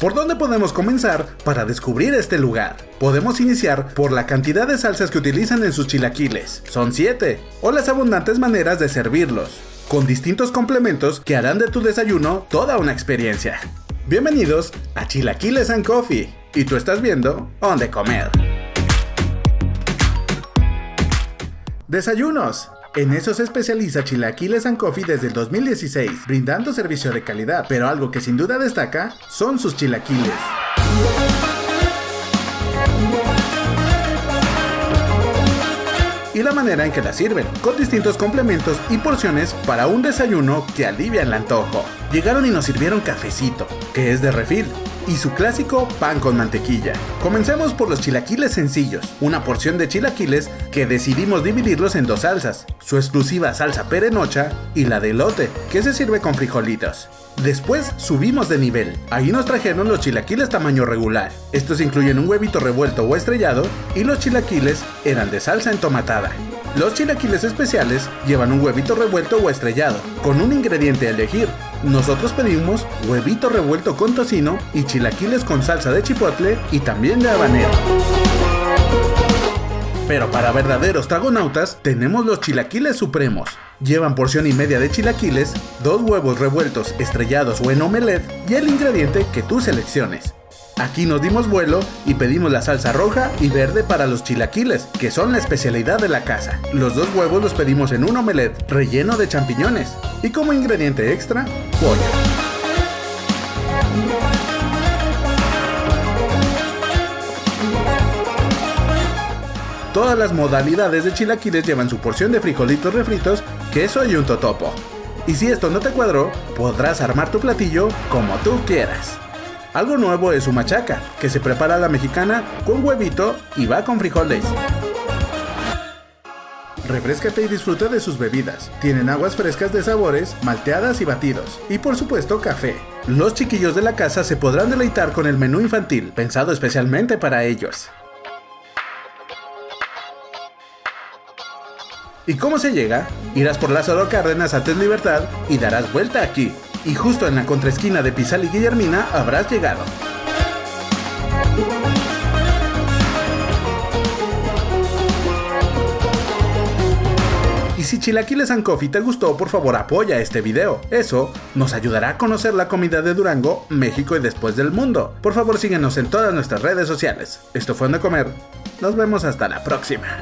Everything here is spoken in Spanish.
¿Por dónde podemos comenzar para descubrir este lugar? Podemos iniciar por la cantidad de salsas que utilizan en sus chilaquiles, son 7, o las abundantes maneras de servirlos, con distintos complementos que harán de tu desayuno toda una experiencia. Bienvenidos a Chilaquiles and Coffee, y tú estás viendo dónde comer. Desayunos. En eso se especializa Chilaquiles and Coffee desde el 2016, brindando servicio de calidad, pero algo que sin duda destaca son sus chilaquiles. y la manera en que la sirven, con distintos complementos y porciones para un desayuno que alivia el antojo. Llegaron y nos sirvieron cafecito, que es de refil, y su clásico pan con mantequilla. Comencemos por los chilaquiles sencillos, una porción de chilaquiles que decidimos dividirlos en dos salsas, su exclusiva salsa perenocha y la de elote, que se sirve con frijolitos. Después subimos de nivel. Ahí nos trajeron los chilaquiles tamaño regular. Estos incluyen un huevito revuelto o estrellado y los chilaquiles eran de salsa entomatada. Los chilaquiles especiales llevan un huevito revuelto o estrellado, con un ingrediente a elegir. Nosotros pedimos huevito revuelto con tocino y chilaquiles con salsa de chipotle y también de habanero. Pero para verdaderos tragonautas tenemos los chilaquiles supremos. Llevan porción y media de chilaquiles, dos huevos revueltos, estrellados o en omelette y el ingrediente que tú selecciones. Aquí nos dimos vuelo y pedimos la salsa roja y verde para los chilaquiles, que son la especialidad de la casa. Los dos huevos los pedimos en un omelette relleno de champiñones y como ingrediente extra, pollo. Todas las modalidades de chilaquiles llevan su porción de frijolitos refritos, queso y un totopo. Y si esto no te cuadró, podrás armar tu platillo como tú quieras. Algo nuevo es su machaca, que se prepara a la mexicana con huevito y va con frijoles. Refrescate y disfruta de sus bebidas. Tienen aguas frescas de sabores, malteadas y batidos. Y por supuesto café. Los chiquillos de la casa se podrán deleitar con el menú infantil, pensado especialmente para ellos. ¿Y cómo se llega? Irás por Lázaro Cárdenas antes Libertad y darás vuelta aquí. Y justo en la contraesquina de Pizal y Guillermina habrás llegado. Y si Chilaquiles and Coffee te gustó, por favor apoya este video. Eso nos ayudará a conocer la comida de Durango, México y después del mundo. Por favor síguenos en todas nuestras redes sociales. Esto fue de Comer. Nos vemos hasta la próxima.